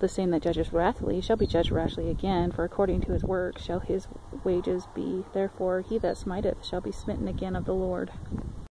The same that judges wrathfully shall be judged rashly again, for according to his work shall his wages be. Therefore he that smiteth shall be smitten again of the Lord.